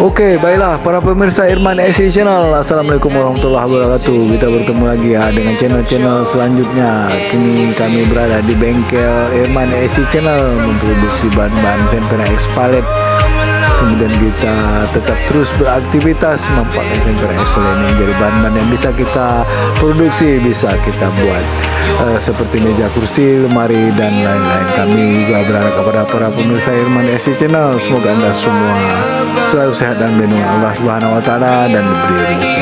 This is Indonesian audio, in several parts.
Oke, baiklah para pemirsa Irman SC Channel. Assalamualaikum warahmatullahi wabarakatuh. Kita bertemu lagi ya dengan channel-channel selanjutnya. Kini kami berada di bengkel Irman SC Channel memproduksi bahan-bahan Sempera X Palette. Kemudian kita tetap terus beraktivitas memanfaatkan X Palette ini menjadi bahan-bahan yang bisa kita produksi, bisa kita buat eh, seperti meja kursi, lemari dan lain-lain. Kami juga berharap kepada para pemirsa Irman SC Channel semoga anda semua selalu sehat dan melindungi Allah Subhanahu Wa Taala dan diberi rezeki.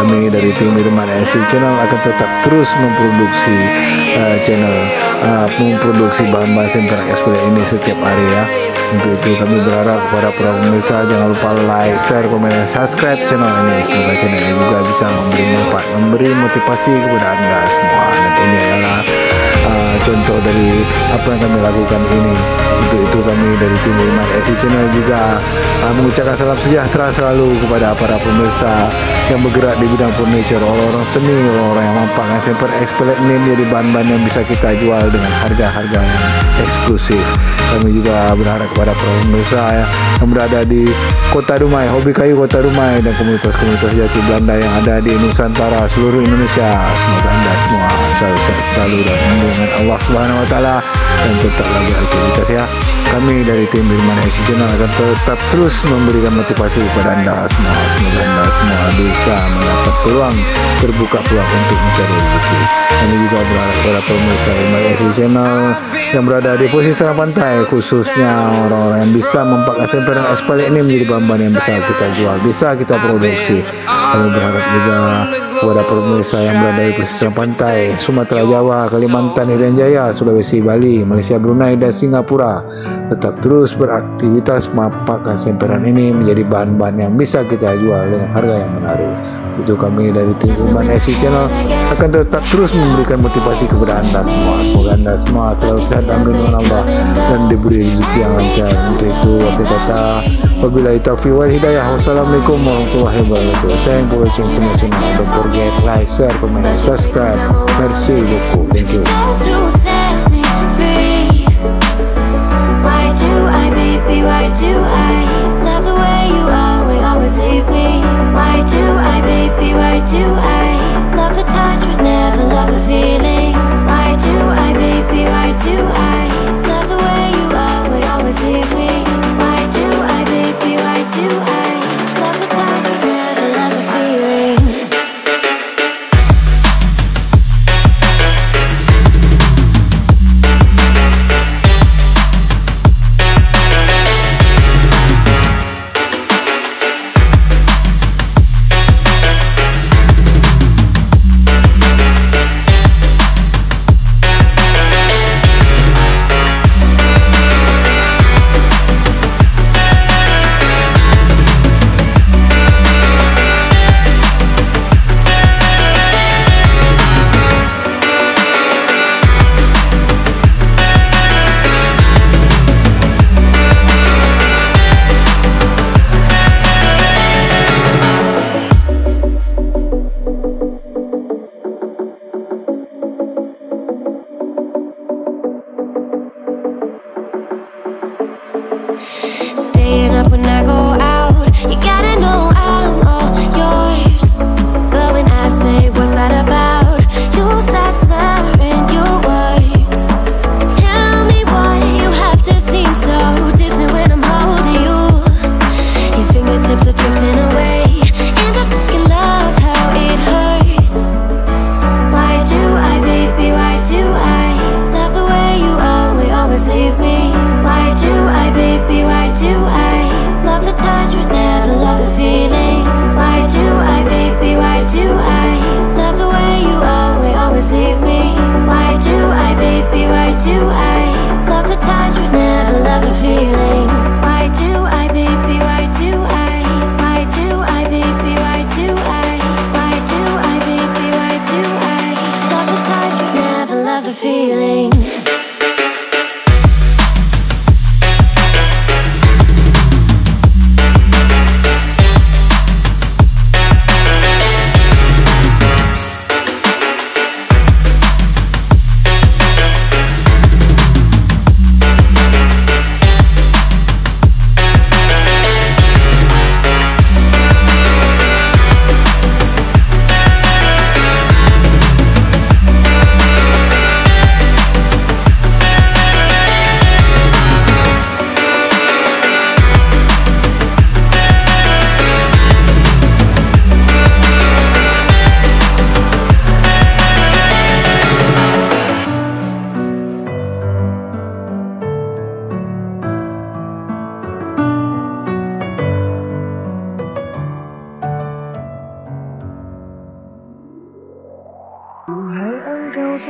Kami dari tim Irman SC Channel akan tetap terus memproduksi eh, channel eh, memproduksi bahan-bahan Sempera Expo ini setiap hari ya. Untuk itu kami berharap kepada para pemirsa jangan lupa like, share, komen, dan subscribe channel ini. Semoga channel bisa memberi manfaat, memberi motivasi kepada anda semua. Dan ini adalah uh, contoh dari apa yang kami lakukan ini. Untuk itu kami dari tim Iman SC Channel juga uh, mengucapkan salam sejahtera selalu kepada para pemirsa yang bergerak di bidang furniture, orang-orang seni, orang-orang yang memanfaatkan Semper Expert ini menjadi bahan-bahan yang bisa kita jual dengan harga-harga yang eksklusif. Kami juga berharap kepada para pemirsa ya, yang berada di Kota Dumai, hobi kayu Kota Dumai dan komunitas-komunitas jati Belanda yang ada di Nusantara seluruh Indonesia. Semoga anda semua selalu selalu dan dengan Allah Subhanahu Wa Taala dan tetap lagi aktivitas ya. Kami dari tim Birman SC Channel akan tetap terus memberikan motivasi kepada anda semua. Semoga anda semua bisa mendapat peluang terbuka peluang untuk mencari rezeki. Kami juga berharap kepada pemirsa Birman SC Channel yang berada di posisi tengah pantai khususnya orang-orang yang bisa mempakai semperan espalik ini menjadi bahan-bahan yang bisa kita jual, bisa kita produksi. Kami berharap juga kepada pemirsa yang berada di pesisir pantai Sumatera Jawa, Kalimantan, Irian Jaya, Sulawesi, Bali, Malaysia, Brunei, dan Singapura tetap terus beraktivitas memanfaatkan semperan ini menjadi bahan-bahan yang bisa kita jual dengan harga yang menarik. Itu kami dari tim Iman SC Channel akan tetap terus memberikan motivasi kepada anda semua. Semoga anda semua selalu sehat dan Allah dan diberi rezeki yang lancar. Untuk itu, aku kata wabillahi taufiq wal hidayah. Wassalamualaikum warahmatullahi wabarakatuh. Thank you for watching my channel. Don't forget like, share, comment, subscribe. Merci beaucoup. Thank you.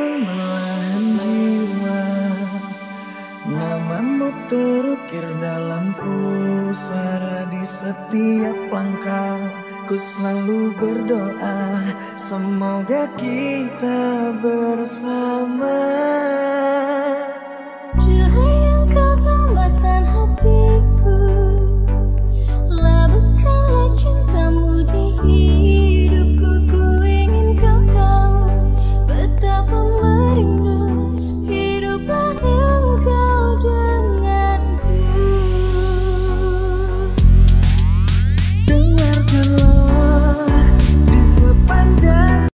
datang jiwa. Namamu terukir dalam pusara di setiap langkah. Ku selalu berdoa Semoga kita bersama.